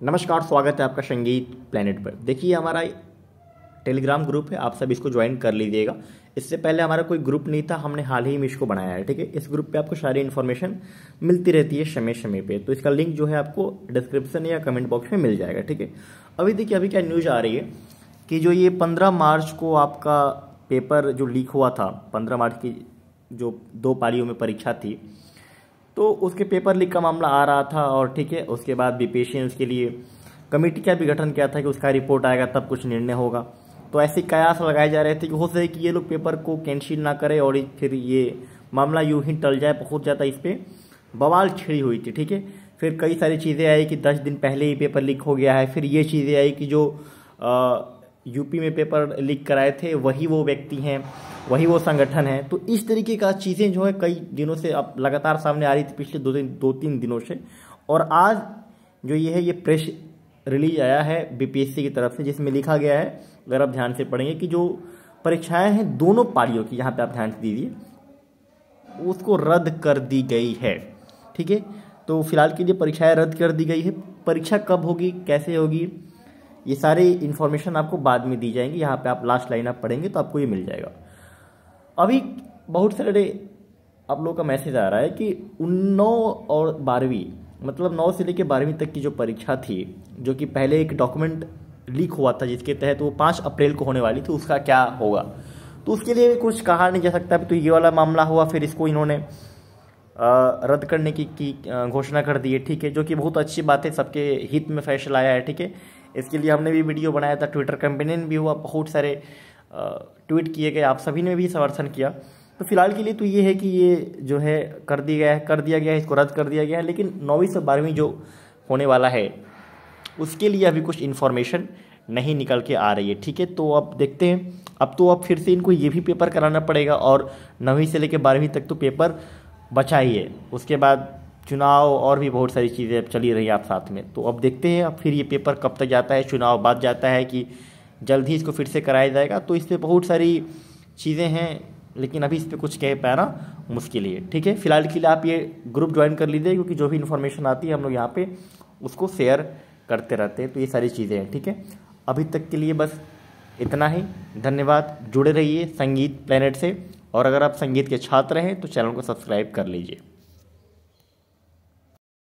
नमस्कार, स्वागत है आपका संगीत प्लेनेट पर। देखिए, हमारा टेलीग्राम ग्रुप है, आप सब इसको ज्वाइन कर लीजिएगा। इससे पहले हमारा कोई ग्रुप नहीं था, हमने हाल ही में इसको बनाया है, ठीक है? इस ग्रुप पे आपको सारी इन्फॉर्मेशन मिलती रहती है समय समय पे। तो इसका लिंक जो है आपको डिस्क्रिप्शन या कमेंट बॉक्स में मिल जाएगा, ठीक है? अभी देखिए, अभी क्या न्यूज़ आ रही है कि जो ये पंद्रह मार्च को आपका पेपर जो लीक हुआ था, पंद्रह मार्च की जो दो पारियों में परीक्षा थी तो उसके पेपर लीक का मामला आ रहा था और ठीक है, उसके बाद बीपीएससी उसके लिए कमेटी का भी गठन किया था कि उसका रिपोर्ट आएगा, तब कुछ निर्णय होगा। तो ऐसे कयास लगाए जा रहे थे कि हो सके कि ये लोग पेपर को कैंसिल ना करें और फिर ये मामला यूँ ही टल जाए, बहुत ज़्यादा इस पर बवाल छिड़ी हुई थी, ठीक है? फिर कई सारी चीज़ें आई कि दस दिन पहले ही पेपर लीक हो गया है, फिर ये चीज़ें आई कि जो यूपी में पेपर लीक कराए थे, वही वो व्यक्ति हैं, वही वो संगठन है। तो इस तरीके का चीज़ें जो है, कई दिनों से अब लगातार सामने आ रही थी, पिछले दो दिन दो तीन दिनों से। और आज जो ये है, ये प्रेस रिलीज़ आया है बीपीएससी की तरफ़ से, जिसमें लिखा गया है, अगर आप ध्यान से पढ़ेंगे, कि जो परीक्षाएँ हैं दोनों पारियों की, यहाँ पे आप ध्यान से दीजिए, उसको रद्द कर दी गई है। ठीक है? तो फ़िलहाल के लिए परीक्षाएँ रद्द कर दी गई है। परीक्षा कब होगी, कैसे होगी ये सारी इन्फॉर्मेशन आपको बाद में दी जाएँगी यहाँ पे आप लास्ट लाइन आप पढ़ेंगे तो आपको ये मिल जाएगा। अभी बहुत सारे आप लोगों का मैसेज आ रहा है कि उन नौ और बारहवीं मतलब नौ से लेकर बारहवीं तक की जो परीक्षा थी जो कि पहले एक डॉक्यूमेंट लीक हुआ था जिसके तहत वो पाँच अप्रैल को होने वाली थी उसका क्या होगा? तो उसके लिए कुछ कहा नहीं जा सकता तो ये वाला मामला हुआ फिर इसको इन्होंने रद्द करने की, की घोषणा कर दी है ठीक है जो कि बहुत अच्छी बात है सबके हित में फैसला आया है ठीक है। इसके लिए हमने भी वीडियो बनाया था ट्विटर कैंपेन भी हुआ, बहुत सारे ट्वीट किए गए, आप सभी ने भी समर्थन किया। तो फ़िलहाल के लिए तो ये है कि ये जो है कर दिया गया है, कर दिया गया है, इसको रद्द कर दिया गया है, लेकिन नौवीं से बारहवीं जो होने वाला है, उसके लिए अभी कुछ इन्फॉर्मेशन नहीं निकल के आ रही है, ठीक है? तो अब देखते हैं। अब तो अब फिर से इनको ये भी पेपर कराना पड़ेगा और नौवीं से लेकर बारहवीं तक तो पेपर बचा ही है। उसके बाद चुनाव और भी बहुत सारी चीज़ें अब चली रही हैं आप साथ में। तो अब देखते हैं, अब फिर ये पेपर कब तक जाता है, चुनाव बाद जाता है कि जल्द ही इसको फिर से कराया जाएगा। तो इस पर बहुत सारी चीज़ें हैं, लेकिन अभी इस पर कुछ कह पाना मुश्किल ही ठीक है, फ़िलहाल के लिए आप ये ग्रुप ज्वाइन कर लीजिए, क्योंकि जो भी इन्फॉर्मेशन आती है हम लोग यहाँ पर उसको शेयर करते रहते हैं। तो ये सारी चीज़ें हैं, ठीक है। अभी तक के लिए बस इतना ही। धन्यवाद। जुड़े रहिए संगीत प्लेनेट से। और अगर आप संगीत के छात्र हैं तो चैनल को सब्सक्राइब कर लीजिए।